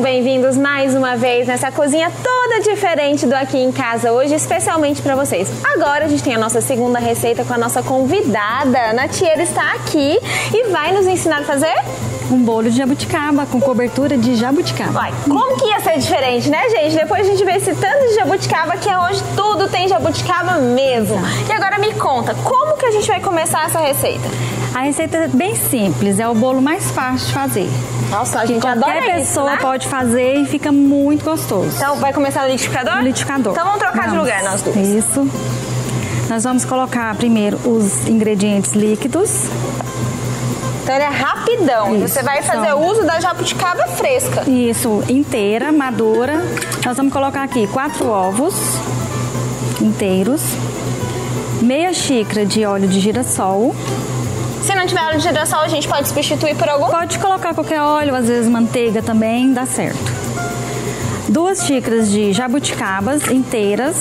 Sejam bem-vindos mais uma vez nessa cozinha toda diferente do aqui em casa hoje, especialmente para vocês. Agora a gente tem a nossa segunda receita com a nossa convidada. A Natieira está aqui e vai nos ensinar a fazer um bolo de jabuticaba com cobertura de jabuticaba. Vai, como que ia ser diferente, né, gente? Depois a gente vê esse tanto de jabuticaba que hoje tudo tem jabuticaba mesmo. E agora me conta, como que a gente vai começar essa receita? A receita é bem simples, é o bolo mais fácil de fazer. Nossa, a gente Qualquer adora pessoa isso, né? pode fazer e fica muito gostoso. Então vai começar no liquidificador? No liquidificador. Então vamos trocar de Vamos. lugar nós duas. Isso. Nós vamos colocar primeiro os ingredientes líquidos. Então ele é rapidão. Isso, Você vai fazer então. uso da jabuticaba fresca. Isso, inteira, madura. Nós vamos colocar aqui quatro ovos inteiros, meia xícara de óleo de girassol. Se não tiver óleo de girassol, a gente pode substituir por algum? Pode colocar qualquer óleo, às vezes manteiga também, dá certo. Duas xícaras de jabuticabas inteiras,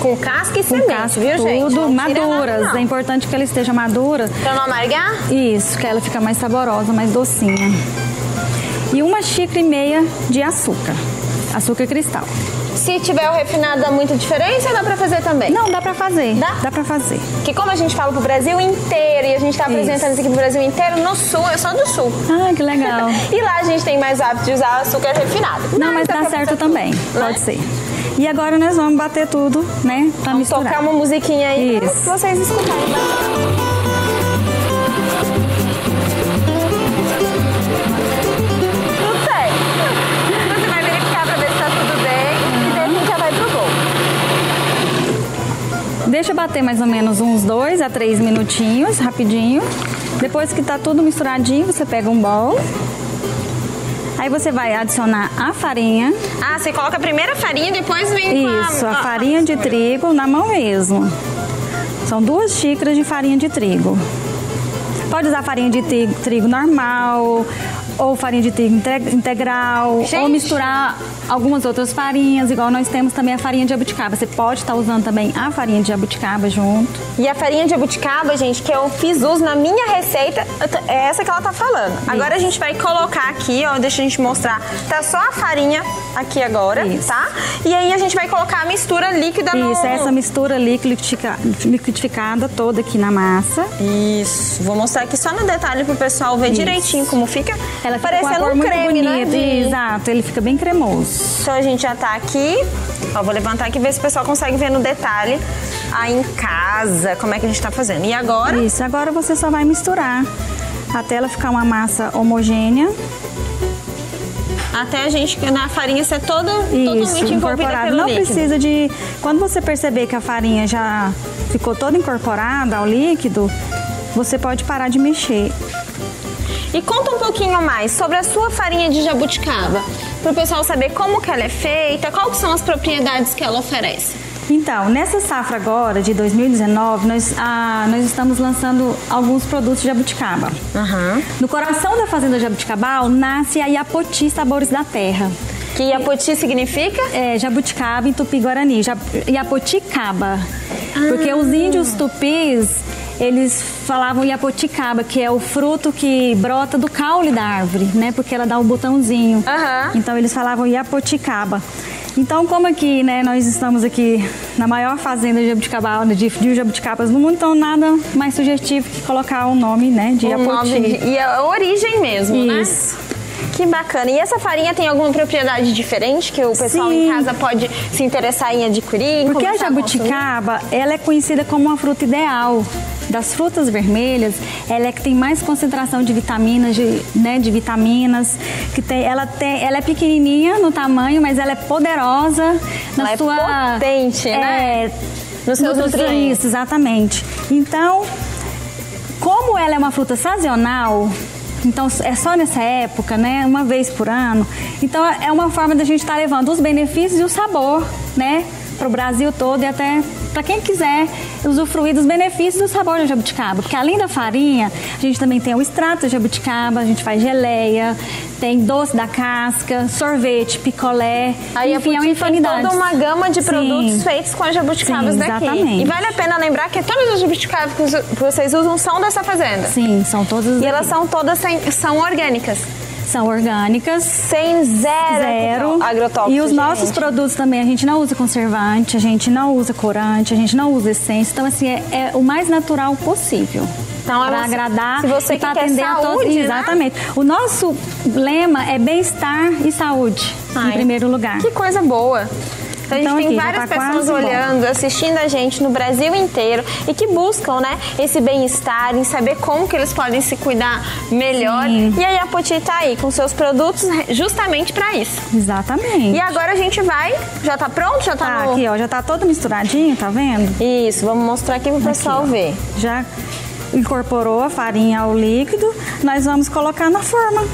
Com casca e com semente, casca viu, gente? tudo, Não tira maduras. nada. É importante que ela esteja madura. Pra não amargar? Isso, que ela fica mais saborosa, mais docinha. E uma xícara e meia de açúcar, açúcar cristal. Se tiver o refinado, dá muita diferença ou dá pra fazer também? Não, dá pra fazer. Dá? Dá pra fazer. Porque como a gente fala pro Brasil inteiro e a gente tá apresentando isso aqui pro Brasil inteiro, no sul, eu sou do sul. Ah, que legal. E lá a gente tem mais hábito de usar açúcar refinado. Não, mas dá dá pra certo também. tudo, né? Pode ser. E agora nós vamos bater tudo, né? Pra Vamos misturar. tocar uma musiquinha aí Isso. pra vocês escutarem. Deixa bater mais ou menos uns dois a três minutinhos, rapidinho. Depois que tá tudo misturadinho, você pega um bol. Aí você vai adicionar a farinha. Ah, você coloca primeiro a farinha e depois vem com Isso, a farinha de trigo na mão mesmo. São duas xícaras de farinha de trigo. Pode usar farinha de trigo, trigo normal, ou farinha de trigo inte- integral, Gente. ou misturar algumas outras farinhas, igual nós temos também a farinha de jabuticaba. Você pode estar usando também a farinha de jabuticaba junto. E a farinha de jabuticaba, gente, que eu fiz uso na minha receita, é essa que ela tá falando. Agora a gente vai colocar aqui, ó, deixa a gente mostrar. Tá só a farinha aqui agora, Isso. tá? E aí a gente vai colocar a mistura líquida no... Isso, essa mistura liquidifica- liquidificada toda aqui na massa. Isso, vou mostrar aqui só no detalhe pro pessoal ver Isso. direitinho como fica. Ela fica com parecendo a cor um creme, né? bonita. Exato, ele fica bem cremoso. Então a gente já tá aqui. Ó, vou levantar aqui e ver se o pessoal consegue ver no detalhe aí em casa como é que a gente tá fazendo. E agora? Isso, agora você só vai misturar até ela ficar uma massa homogênea. Até a gente, na farinha ser toda Isso, totalmente incorporada. pelo Não líquido. precisa de. Quando você perceber que a farinha já ficou toda incorporada ao líquido, você pode parar de mexer. E conta um pouquinho mais sobre a sua farinha de jabuticaba, para o pessoal saber como que ela é feita, quais são as propriedades que ela oferece. Então, nessa safra agora, de 2019, nós, ah, nós estamos lançando alguns produtos de jabuticaba. No coração da Fazenda Jabuticabal nasce a Iapoti Sabores da Terra. Que Iapoti significa? É, jabuticaba em tupi-guarani, jab- iapoticaba. Porque os índios tupis, eles falavam iapoticaba, que é o fruto que brota do caule da árvore, né? Porque ela dá o botãozinho. Aham. Então eles falavam iapoticaba. Então, como aqui, né, nós estamos aqui na maior fazenda de jabuticaba, de, de jabuticabas no mundo, então nada mais sugestivo que colocar o nome, né, de O de- e a origem mesmo, Isso. né? Que bacana. E essa farinha tem alguma propriedade diferente que o pessoal em Sim. casa pode se interessar em adquirir? em Porque a jabuticaba, ela é conhecida como uma fruta ideal. Das frutas vermelhas, ela é que tem mais concentração de vitaminas, de, né, de vitaminas, que tem, ela tem, ela é pequenininha no tamanho, mas ela é poderosa na Ela é sua potente, né? é, Nos seus nutrientes. Isso, exatamente. Então, como ela é uma fruta sazonal, então é só nessa época, né? Uma vez por ano. Então é uma forma da gente estar levando os benefícios e o sabor, né? Para o Brasil todo e até para quem quiser usufruir dos benefícios do sabor da jabuticaba. Porque além da farinha, a gente também tem o extrato de jabuticaba, a gente faz geleia, tem doce da casca, sorvete, picolé, Aí a enfim, é uma infinidade. toda uma gama de Sim. produtos feitos com as jabuticabas Sim, daqui. exatamente. E vale a pena lembrar que todas as jabuticabas que vocês usam são dessa fazenda. Sim, são todas E elas são todas sem- são orgânicas. São orgânicas. Sem zero, Zero. agrotóxico, E os gente. nossos produtos também, a gente não usa conservante, a gente não usa corante, a gente não usa essência. Então, assim, é, é o mais natural possível. Então, é para agradar se você e para atender a todos. saúde, né? Exatamente. O nosso lema é bem-estar e saúde, Ai, em primeiro lugar. Que coisa boa. Então, a Então, gente tem aqui, já várias tá pessoas quase bom. olhando, assistindo a gente no Brasil inteiro e que buscam, né, esse bem-estar, em saber como que eles podem se cuidar melhor. Sim. E aí a Poti tá aí com seus produtos justamente para isso. Exatamente. E agora a gente vai, já tá pronto? Já tá, Tá, no... aqui, ó, já tá todo misturadinho, tá vendo? Isso, vamos mostrar aqui pro pessoal ver. Já incorporou a farinha ao líquido, nós vamos colocar na forma.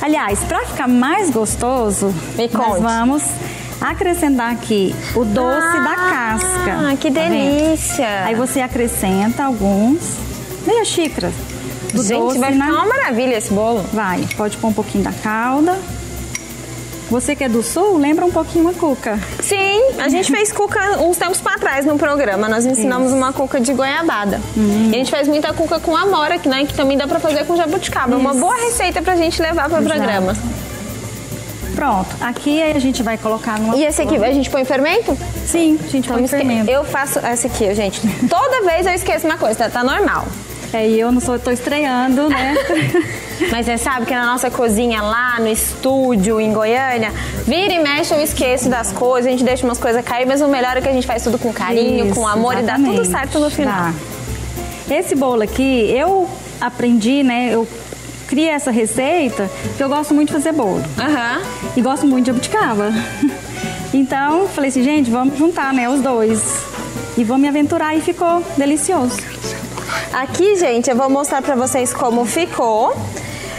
Aliás, para ficar mais gostoso, nós vamos acrescentar aqui o doce da casca. Ah, que Tá delícia. Aí você acrescenta alguns, meia xícara do gente, doce vai na... ficar uma maravilha esse bolo. Vai, pode pôr um pouquinho da calda. Você que é do sul, lembra um pouquinho a cuca. Sim, a gente fez cuca uns tempos pra trás no programa. Nós ensinamos uma cuca de goiabada. Uhum. E a gente faz muita cuca com amora, que, né, que também dá pra fazer com jabuticaba. É uma Isso. boa receita pra gente levar para o programa. Pronto, aqui a gente vai colocar numa... E esse aqui, a gente põe fermento? Sim, a gente põe esque- fermento. Eu faço essa aqui, gente. Toda vez eu esqueço uma coisa, tá, tá normal. É, e eu não sou, tô estreando, né? Mas você sabe que na nossa cozinha lá no estúdio em Goiânia, vira e mexe eu esqueço das coisas, a gente deixa umas coisas cair, mas o melhor é que a gente faz tudo com carinho, Isso, com amor e dá tudo exatamente. certo no final. Tá. Esse bolo aqui, eu aprendi, né? Eu criei essa receita porque eu gosto muito de fazer bolo. Aham. E gosto muito de abuticaba. Então, falei assim, gente, vamos juntar, né, os dois. E vou me aventurar e ficou delicioso. Aqui, gente, eu vou mostrar pra vocês como ficou.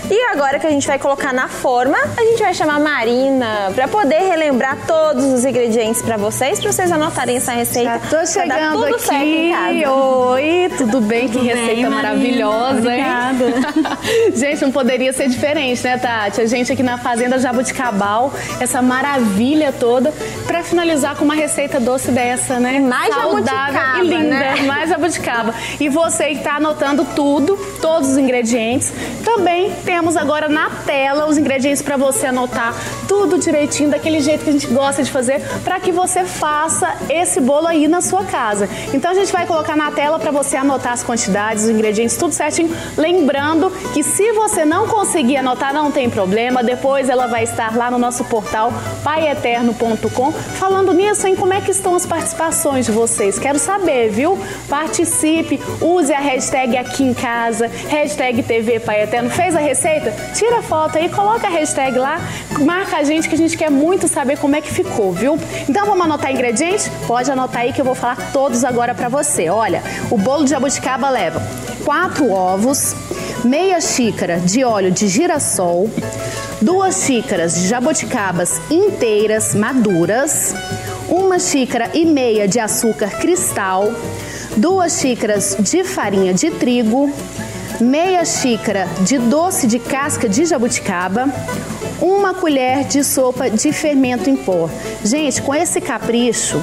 E agora que a gente vai colocar na forma, a gente vai chamar a Marina pra poder relembrar todos os ingredientes pra vocês, pra vocês anotarem essa receita. Já tô chegando tudo certo em aqui. casa. Oi, tudo bem? que Tudo bem, receita Marina? maravilhosa, hein? Obrigada. gente, não poderia ser diferente, né, Tati? A gente aqui na Fazenda Jabuticabal, essa maravilha toda, pra finalizar com uma receita doce dessa, né? mais Saudável e linda, né? mais jabuticaba. E você que tá anotando tudo, todos os ingredientes, também temos agora na tela os ingredientes para você anotar tudo direitinho, daquele jeito que a gente gosta de fazer, para que você faça esse bolo aí na sua casa. Então a gente vai colocar na tela para você anotar as quantidades, os ingredientes, tudo certinho. Lembrando que se você não conseguir anotar, não tem problema, depois ela vai estar lá no nosso portal paieterno.com. Falando nisso, hein, como é que estão as participações de vocês? Quero saber, viu? Participe, use a hashtag aqui em casa, hashtag TV Pai Eterno. Fez a receita? Tira a foto aí, coloca a hashtag lá, marca a gente que a gente quer muito saber como é que ficou, viu? Então vamos anotar ingredientes? Pode anotar aí que eu vou falar todos agora pra você. Olha, o bolo de jabuticaba leva quatro ovos, meia xícara de óleo de girassol, duas xícaras de jabuticabas inteiras maduras, uma xícara e meia de açúcar cristal, duas xícaras de farinha de trigo, meia xícara de doce de casca de jabuticaba, uma colher de sopa de fermento em pó. Gente, com esse capricho,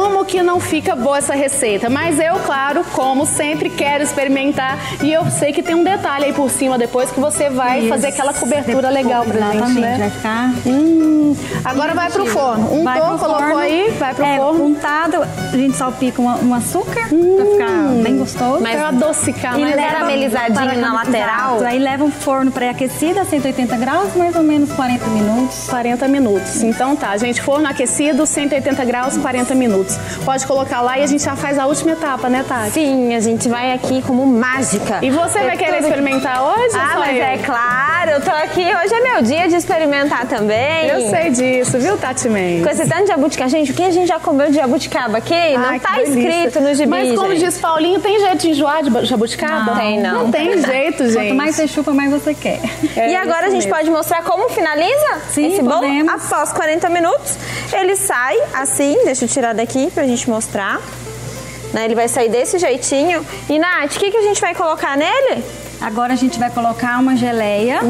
como que não fica boa essa receita? Mas eu, claro, como sempre, quero experimentar. E eu sei que tem um detalhe aí por cima depois que você vai Isso. fazer aquela cobertura legal pra gente, Exatamente, né? vai ficar... Hum, agora vai pro forno. Um Vai colocou forno. aí, vai pro é, forno. untado, a gente salpica um, um açúcar pra ficar bem gostoso. Mas- Pra adocicar E mais. leva- caramelizadinho na lateral? Aí leva um forno pré-aquecido a 180 graus, mais ou menos 40 minutos. 40 minutos. Então tá, gente, forno aquecido, 180 graus, 40 minutos. Pode colocar lá e a gente já faz a última etapa, né, Tati? Sim, a gente vai aqui como mágica. E você É vai querer tudo- experimentar hoje? Ah, mas eu? é claro, eu tô aqui. Hoje é meu dia de experimentar também. Eu sei disso, viu, Tati Mendes? Com esse tanto de jabuticaba, gente, o que a gente já comeu de jabuticaba aqui? não Ai, tá que delícia. escrito no gibi, Mas como gente. diz Paulinho, tem jeito de enjoar de jabuticaba? Não tem, não. Não tem jeito, gente. Quanto mais você chupa, mais você quer. É e agora a gente mesmo. pode mostrar como finaliza Sim, esse bolo? podemos. Após 40 minutos, ele sai assim, deixa eu tirar daqui pra gente mostrar. Né, ele vai sair desse jeitinho. E Nath, o que, que a gente vai colocar nele? Agora a gente vai colocar uma geleia.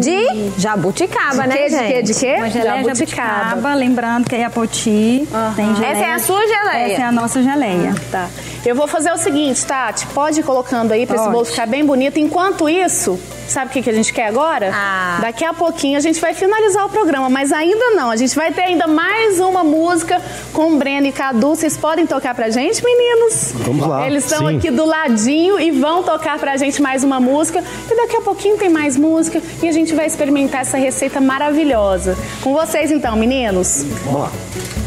De jabuticaba, De né, quê, de gente? quê, de quê? Uma geleia Jabuticaba. jabuticaba. Lembrando que é a poti. Tem geleia. Essa é a sua geleia? Essa é a nossa geleia. Tá. Eu vou fazer o seguinte, Tati. Pode ir colocando aí pra esse Pode. bolo ficar bem bonito. Enquanto isso, sabe o que, que a gente quer agora? Ah. Daqui a pouquinho a gente vai finalizar o programa, mas ainda não. A gente vai ter ainda mais uma música com o Breno e Cadu. Vocês podem tocar pra gente, meninos? Vamos lá, Eles estão aqui do ladinho e vão tocar pra gente mais uma música. E daqui a pouquinho tem mais música e a gente vai experimentar essa receita maravilhosa. Com vocês então, meninos. Vamos lá.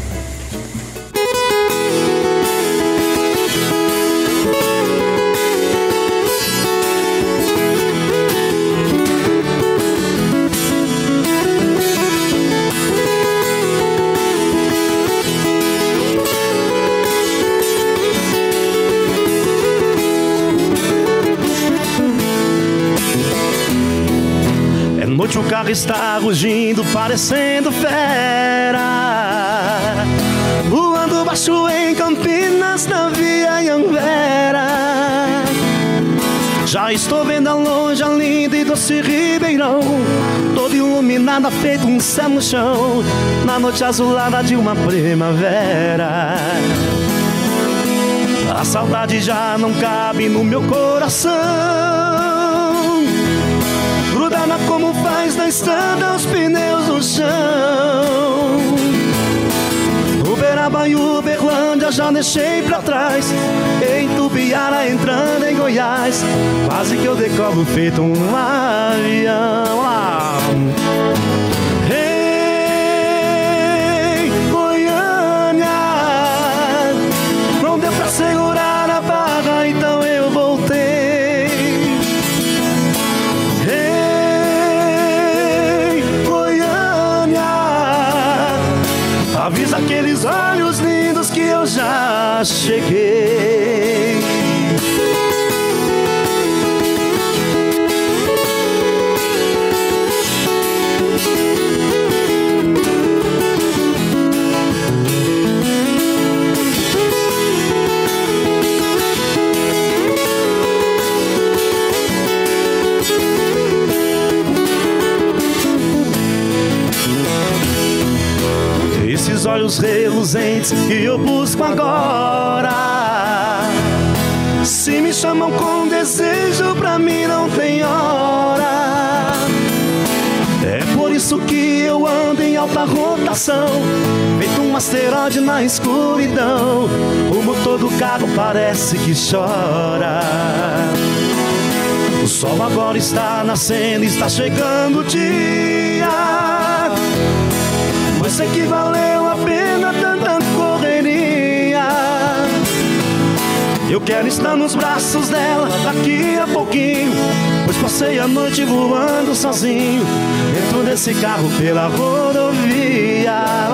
Carro está rugindo, parecendo fera. Voando baixo em Campinas, na Via Anguera. Já estou vendo a longe a linda e doce Ribeirão Toda iluminada, feito um céu no chão Na noite azulada de uma primavera A saudade já não cabe no meu coração como faz na estrada os pneus no chão. Uberaba e Uberlândia já deixei pra trás. Em Tubiara entrando em Goiás. Quase que eu decolo feito um avião já olhos reluzentes que eu busco agora. Se me chamam com desejo, pra mim não tem hora. É por isso que eu ando em alta rotação Feito um asteroide na escuridão. O motor do carro parece que chora. O sol agora está nascendo, está chegando o dia. Sei que valeu Eu quero estar nos braços dela daqui a pouquinho. Pois passei a noite voando sozinho. Dentro desse carro pela rodovia.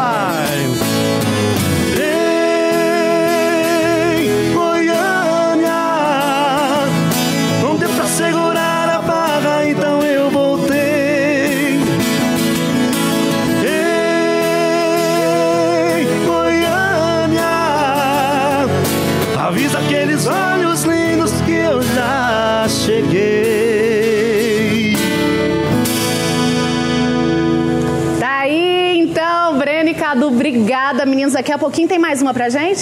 Cadu, obrigada, meninos. Daqui a pouquinho tem mais uma pra gente?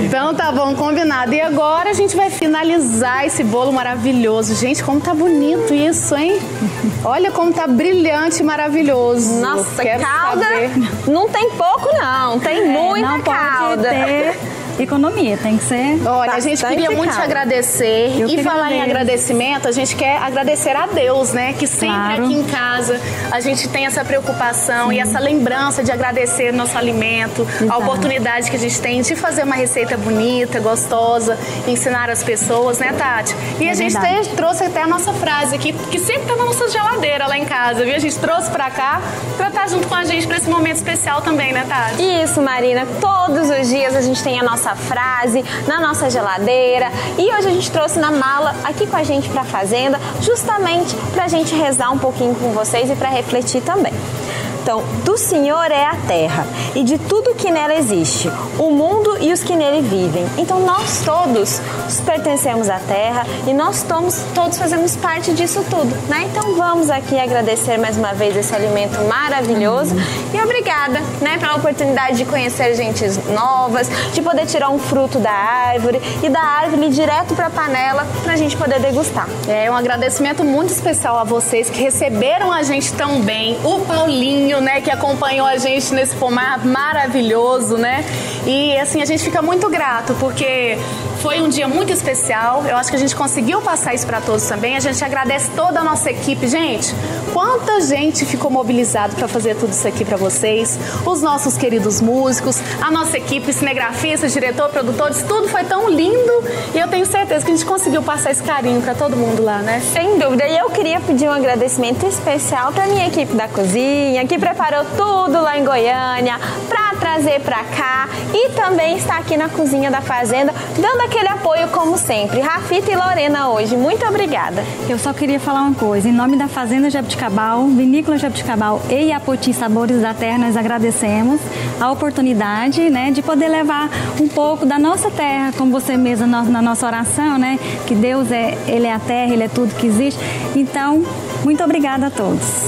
Então tá bom, combinado. E agora a gente vai finalizar esse bolo maravilhoso. Gente, como tá bonito isso, hein? Olha como tá brilhante e maravilhoso. Nossa, Quero calda saber. não tem pouco não, tem muita É, não pode calda. ter economia, tem que ser. Olha, a gente queria muito te agradecer. Eu e falar em agradecimento, a gente quer agradecer a Deus, né? Que sempre Claro. aqui em casa a gente tem essa preocupação e essa lembrança de agradecer nosso alimento, a Exato. oportunidade que a gente tem de fazer uma receita bonita, gostosa, ensinar as pessoas, né, Tati? E É a gente te- trouxe até a nossa frase aqui, que sempre tá na nossa geladeira lá em casa, viu? A gente trouxe pra cá pra estar junto com a gente pra esse momento especial também, né, Tati? Isso, Marina. Todos os dias a gente tem a nossa frase na nossa geladeira. E hoje a gente trouxe na mala aqui com a gente pra fazenda, justamente pra gente rezar um pouquinho com vocês e pra refletir também. Então, do Senhor é a terra e de tudo que nela existe, o mundo e os que nele vivem. Então, nós todos pertencemos à terra e nós todos, todos fazemos parte disso tudo, né? Então, vamos aqui agradecer mais uma vez esse alimento maravilhoso e obrigada, né, pela oportunidade de conhecer gente novas, de poder tirar um fruto da árvore e da árvore direto para a panela para a gente poder degustar. É um agradecimento muito especial a vocês que receberam a gente tão bem. O Paulinho, né, que acompanhou a gente nesse pomar maravilhoso, né? E assim, a gente fica muito grato porque foi um dia muito especial. Eu acho que a gente conseguiu passar isso para todos também. A gente agradece toda a nossa equipe. Gente, quanta gente ficou mobilizado para fazer tudo isso aqui para vocês. Os nossos queridos músicos, a nossa equipe, cinegrafistas, diretor, produtores, tudo foi tão lindo. E eu tenho certeza que a gente conseguiu passar esse carinho para todo mundo lá, né? Sem dúvida. E eu queria pedir um agradecimento especial para minha equipe da cozinha, que preparou tudo lá em Goiânia, para trazer para cá e também está aqui na cozinha da fazenda, dando aquele apoio como sempre. Rafita e Lorena hoje, muito obrigada. Eu só queria falar uma coisa, em nome da Fazenda Jabuticabal, Vinícola Jabuticabal e Iapoti Sabores da Terra, nós agradecemos a oportunidade, né, de poder levar um pouco da nossa terra, como você mesma na nossa oração, né, que Deus é, ele é a terra, ele é tudo que existe. Então, muito obrigada a todos.